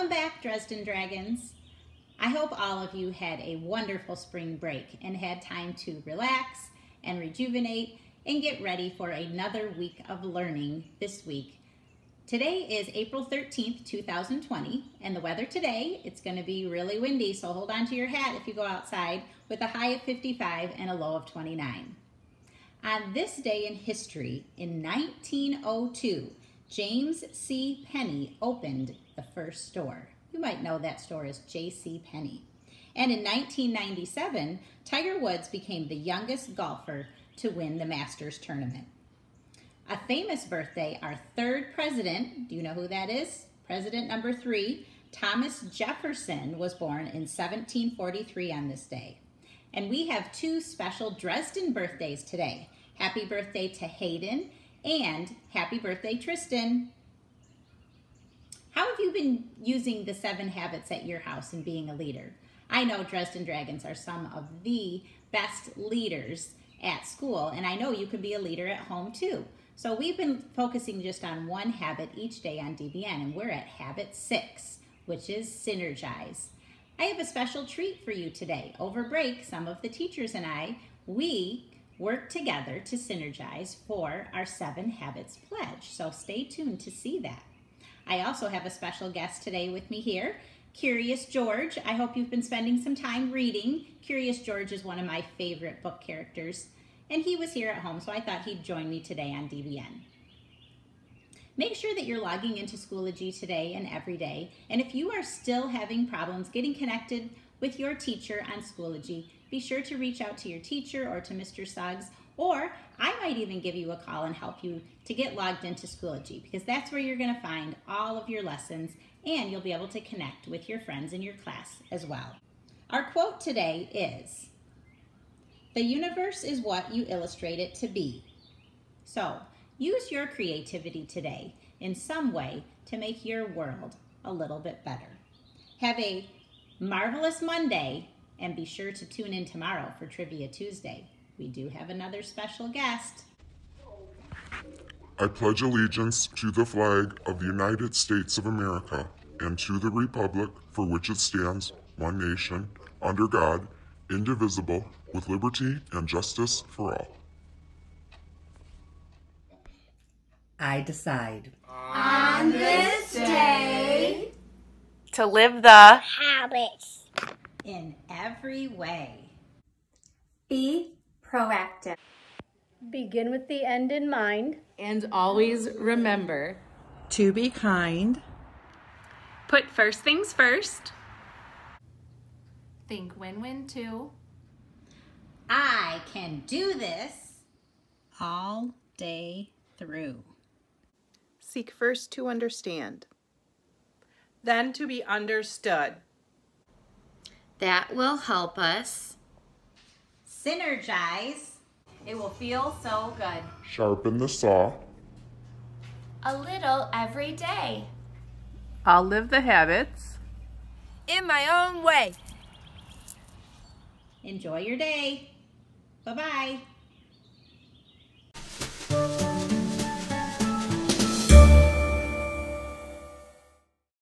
Welcome back, Dresden Dragons. I hope all of you had a wonderful spring break and had time to relax and rejuvenate and get ready for another week of learning this week. Today is April 13th, 2020, and the weather today, it's going to be really windy, so hold on to your hat if you go outside with a high of 55 and a low of 29. On this day in history, in 1902, James C. Penney opened the first store. You might know that store as J.C. Penney. And in 1997, Tiger Woods became the youngest golfer to win the Masters tournament. A famous birthday, our third president, do you know who that is? President number three, Thomas Jefferson was born in 1743 on this day. And we have two special Dresden birthdays today. Happy birthday to Hayden and happy birthday, Tristan. Have you been using the seven habits at your house and being a leader? I know Dresden Dragons are some of the best leaders at school, and I know you can be a leader at home too. So we've been focusing just on one habit each day on DBN, and we're at habit six, which is synergize. I have a special treat for you today. Over break, some of the teachers and I, we work together to synergize for our Seven Habits Pledge. So stay tuned to see that. I also have a special guest today with me here, Curious George. I hope you've been spending some time reading. Curious George is one of my favorite book characters, and he was here at home, so I thought he'd join me today on DBN. Make sure that you're logging into Schoology today and every day, and if you are still having problems getting connected with your teacher on Schoology, be sure to reach out to your teacher or to Mr. Suggs or I might even give you a call and help you to get logged into Schoology because that's where you're going to find all of your lessons and you'll be able to connect with your friends in your class as well. Our quote today is, the universe is what you illustrate it to be. So use your creativity today in some way to make your world a little bit better. Have a marvelous Monday and be sure to tune in tomorrow for Trivia Tuesday we do have another special guest. I pledge allegiance to the flag of the United States of America and to the republic for which it stands, one nation, under God, indivisible, with liberty and justice for all. I decide. On this day, to live the habits in every way. Be proactive. Begin with the end in mind. And always remember to be kind. Put first things first. Think win win too. I can do this all day through. Seek first to understand, then to be understood. That will help us synergize. It will feel so good. Sharpen the saw. A little every day. I'll live the habits. In my own way. Enjoy your day. Bye-bye.